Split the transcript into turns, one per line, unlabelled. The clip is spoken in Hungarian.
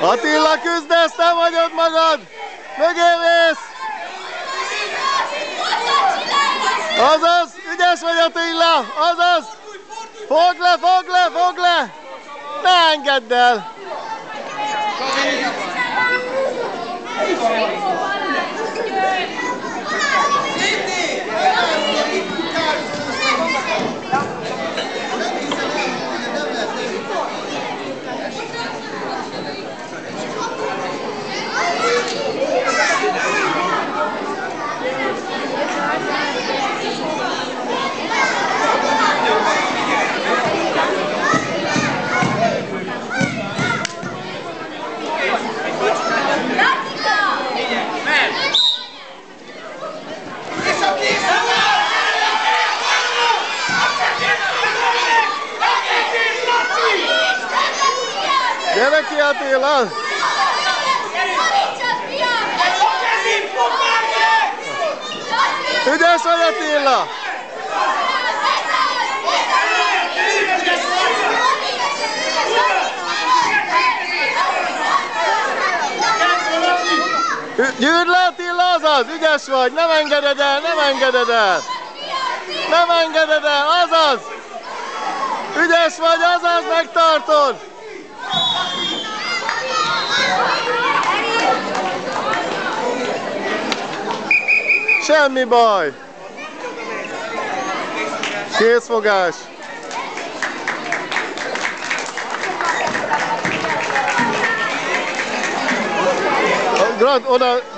Attila küzdesz, nem hagyod magad! Mögé vész! Azaz, ügyes vagy Attila, azaz! Fogd le, fogd le, fogd le! Ne engedd el! Gyere ki Attila! Ügyes vagy Attila! Ü- Gyűrd le Attila, azaz! Ügyes vagy! Nem engeded el, nem engeded el! Nem engeded el, azaz! Ügyes vagy, azaz megtartod! Shame me boy. Peaceful guys. Grand,